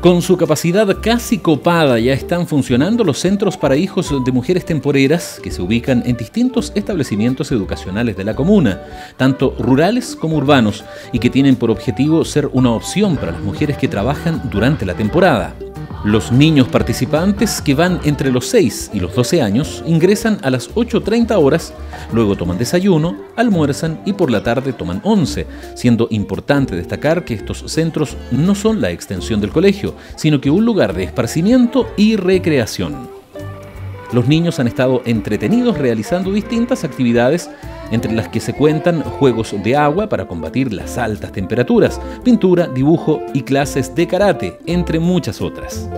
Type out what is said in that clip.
Con su capacidad casi copada ya están funcionando los centros para hijos de mujeres temporeras que se ubican en distintos establecimientos educacionales de la comuna, tanto rurales como urbanos, y que tienen por objetivo ser una opción para las mujeres que trabajan durante la temporada. Los niños participantes, que van entre los 6 y los 12 años, ingresan a las 8.30 horas, luego toman desayuno, almuerzan y por la tarde toman 11, siendo importante destacar que estos centros no son la extensión del colegio, sino que un lugar de esparcimiento y recreación. Los niños han estado entretenidos realizando distintas actividades entre las que se cuentan juegos de agua para combatir las altas temperaturas, pintura, dibujo y clases de karate, entre muchas otras.